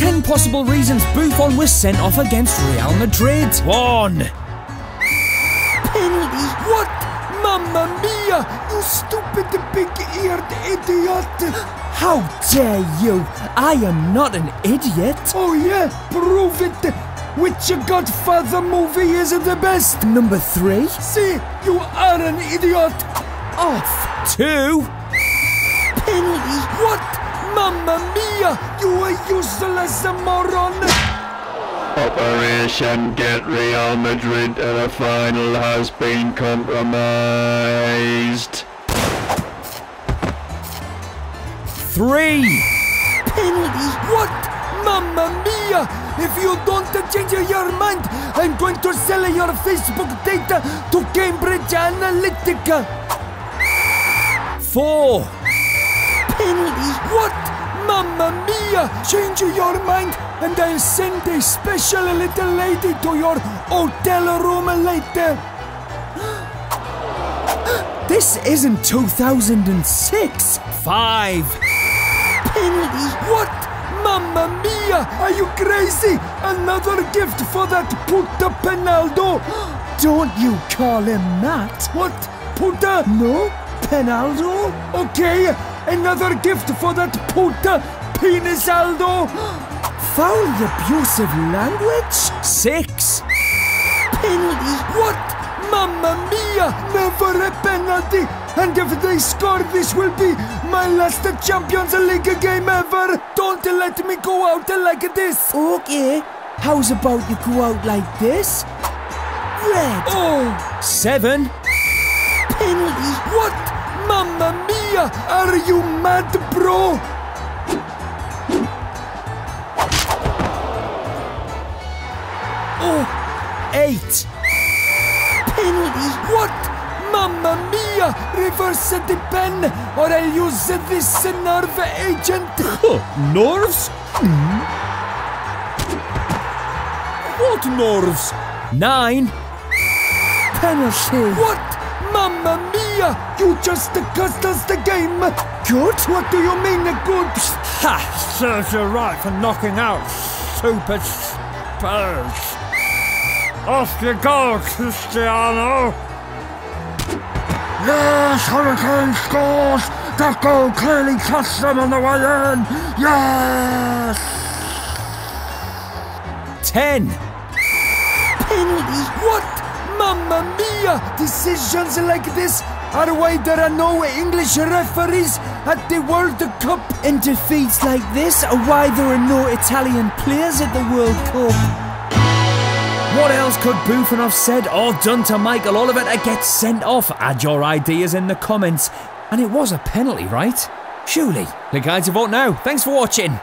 10 possible reasons Buffon was sent off against Real Madrid. 1. Penalty. What? Mamma mia! You stupid big-eared idiot! How dare you? I am not an idiot. Oh yeah, prove it! Which Godfather movie is the best? Number 3. See, you are an idiot! Off. 2. Penalty. What? Mamma mia! You are useless moron! Operation Get Real Madrid to the final has been compromised. 3. Penalty. What? Mamma mia! If you don't change your mind, I'm going to sell your Facebook data to Cambridge Analytica! 4. Penalty. What? Mamma mia! Change your mind and I'll send a special little lady to your hotel room later. This isn't 2006. 5. Penalty. What? Mamma mia! Are you crazy? Another gift for that puta Penaldo! Don't you call him that. What? Puta? No, Penaldo? Okay, another gift for that puta Penisaldo! Foul abusive language? 6. Penalty. What? Mamma mia! Never a penalty! And if they score, this will be my last Champions League game ever! Don't let me go out like this! Okay. How's about you go out like this? Red. Oh! 7. Penalty. What? Mamma mia! Are you mad, bro? Oh, eight. 8. Penalty. What? Mamma mia! Reverse the pen, or I'll use this nerve agent! Nerves? What nerves? 9. Penalty. What? You just cost us the game! Good? What do you mean, good? Ha! Serves you right for knocking out Super Spurs. Off you go, Cristiano. Yes, Hurricane scores! That goal clearly cost them on the way in! Yes! 10. Penalty. What? Mamma mia! Decisions like this are why there are no English referees at the World Cup. And defeats like this are why there are no Italian players at the World Cup. What else could Buffon have said or done to Michael Oliver to get sent off? Add your ideas in the comments. And it was a penalty, right? Surely. Click on to vote now. Thanks for watching.